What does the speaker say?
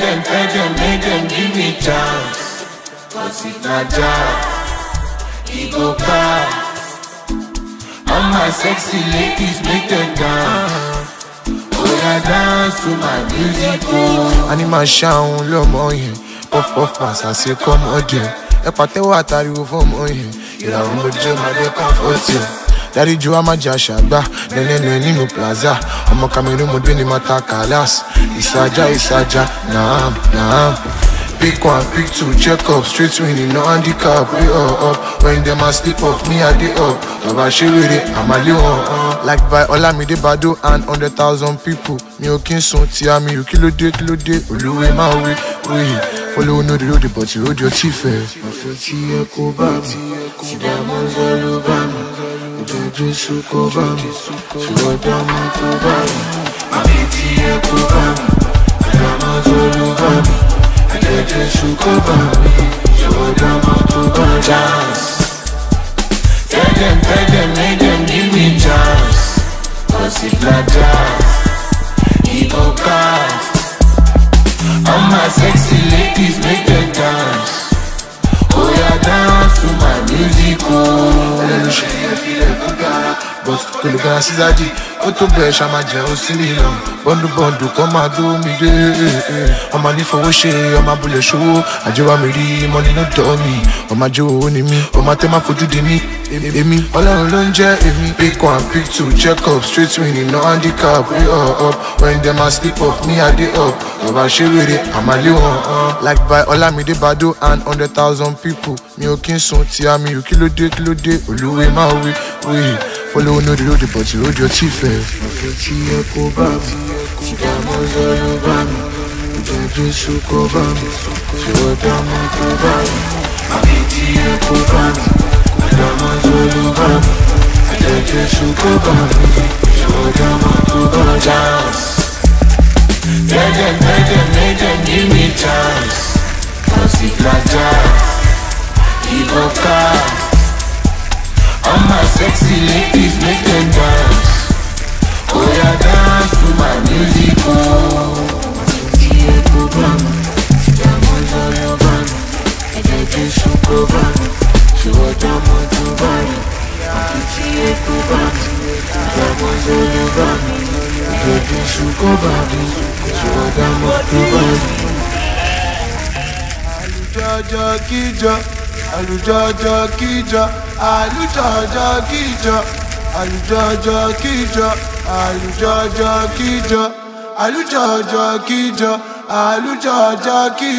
them, tell them, make them give me chance. Cause if not jazz, he go pass. All my sexy ladies make them dance. Yeah, dance to my music, a ní máa ṣàwọn lọ́mọ yẹn puff puff pass àṣẹ kọ́mọdé ẹ pàtẹ́wọ́ àtàríwò fọ́mọ yẹn ìràwọ̀ mojú máa kọ́ńfọ́tì dárí ju amájà ṣàgbà nẹ́nẹ́nẹ́ nínú plaza. Ọmọ cameroon mo dé ní mata kalas. Ìsàjà ìsàjà naam naam pick one pick two check up straight winning no handicap way up up. When dem a sleep off me i dey up. Bàbá ṣe wèrè àmàlẹ́ wọn. like by bado and hundred thousand people. Mi ò kí n sun tí a mi ò kí ló dé kí ló dé? Olúwe máa wí wí. Follow no dey road but road your teeth ẹ. ọ̀fẹ́ tí ẹ kó bá mi ìdààmú ló bá mi ìjọ jésù kó bá mi ṣùgbọ́n ẹ kó bá mi ìdààmú ọjọ́ ló bá mi ìjọ jésù kó bá mi ṣùgbọ́n dààmú kó bá mi. chance. Tell them, tell them give me chance. Cause if not jazz, he go cast. All my sexy ladies make them dance. Kò lè gara sísájì ó tó bẹ̀rẹ̀ ṣá máa jẹun sílẹ̀ lọ. Bọ́ndù bọ́ndù kọ́ máa dó mi dé. Ọmọ nífowó ṣe ọmọ abúlé ṣòwò. Àjẹwà mi rí mọ́ni ló dọ̀ mí. Ọmọ àjẹ owó ni mí. Ọmọ tẹ́ máa fojú di mí. Èmi ọlọ́run ló ń jẹ́ èmi. Pick one pick two check up straight winning no handicap way up up. When dem a sleep off me i dey up. Bàbá ṣe wèrè àmàlẹ́ wọn. like by olamide bado and hundred thousand people. Mi ò kí n sun a mi ò kí ló dé kí ló olúwe máa wí wí follow no dey road but road your teeth ẹ. ọ̀fẹ́ tí ẹ kó bá mi ìdààmú ọjọ́ ló bá mi ìjọ jésù kó bá mi ṣùgbọ́n dààmú kó bá mi. àbí tí ẹ kó bá mi ìdààmú ọjọ́ ló bá mi ìjọ jésù kó bá mi ṣùgbọ́n dààmú kó bá mi. chance. Tell them, tell them, make them give me chance. Cause if not jazz, he go cast. All my sexy ladies make them dance. Oh yeah, dance to my music, oh. bá mi ìdààmú ló bá mi ìjọ jésù mi ṣùgbọ́n dààmú tó bá mi. àfi tí ẹ kó bá mi ìdààmú ló bá mi ìjọ jésù kó bá mi ṣùgbọ́n dààmú àlùjọjọ kíjọ àlùjọjọ kíjọ àlùjọjọ kíjọ àlùjọjọ kíjọ àlùjọjọ kíjọ àlùjọjọ kíjọ.